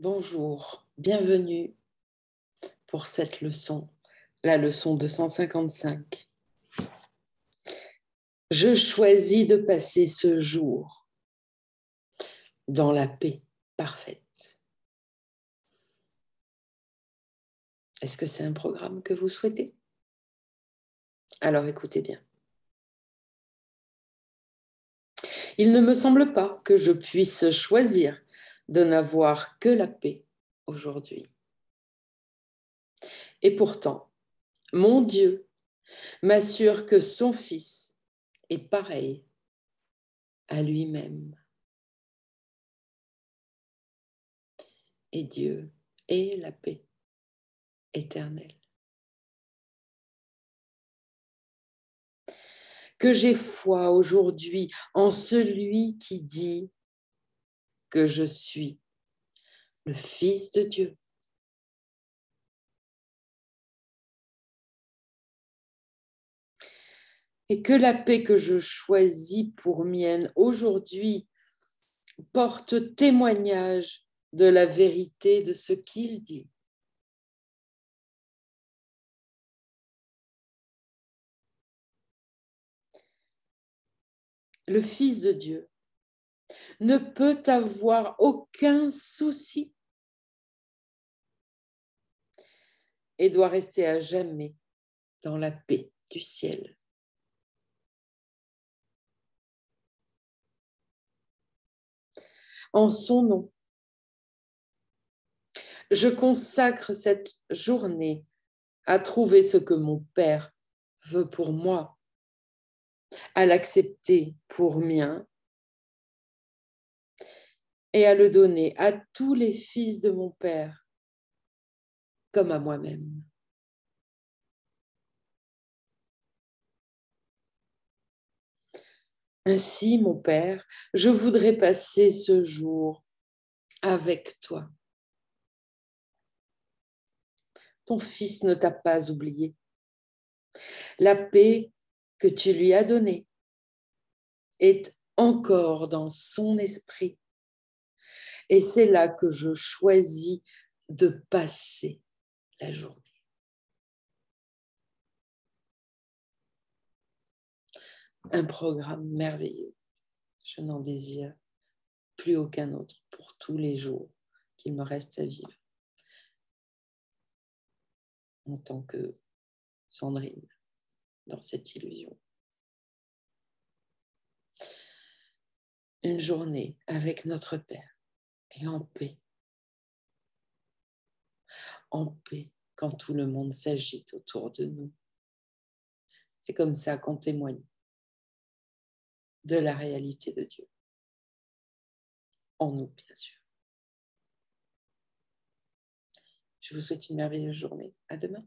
Bonjour, bienvenue pour cette leçon, la leçon 255. Je choisis de passer ce jour dans la paix parfaite. Est-ce que c'est un programme que vous souhaitez? Alors écoutez bien. Il ne me semble pas que je puisse choisir de n'avoir que la paix aujourd'hui. Et pourtant, mon Dieu m'assure que son Fils est pareil à lui-même. Et Dieu est la paix éternelle. Que j'ai foi aujourd'hui en celui qui dit que je suis le Fils de Dieu. Et que la paix que je choisis pour mienne aujourd'hui porte témoignage de la vérité de ce qu'il dit. Le Fils de Dieu ne peut avoir aucun souci et doit rester à jamais dans la paix du ciel. En son nom, je consacre cette journée à trouver ce que mon Père veut pour moi, à l'accepter pour mien et à le donner à tous les fils de mon Père comme à moi-même. Ainsi, mon Père, je voudrais passer ce jour avec toi. Ton Fils ne t'a pas oublié. La paix que tu lui as donnée est encore dans son esprit et c'est là que je choisis de passer la journée. Un programme merveilleux. Je n'en désire plus aucun autre pour tous les jours qu'il me reste à vivre en tant que Sandrine dans cette illusion. Une journée avec notre Père et en paix. En paix quand tout le monde s'agite autour de nous. C'est comme ça qu'on témoigne de la réalité de Dieu. En nous, bien sûr. Je vous souhaite une merveilleuse journée. À demain.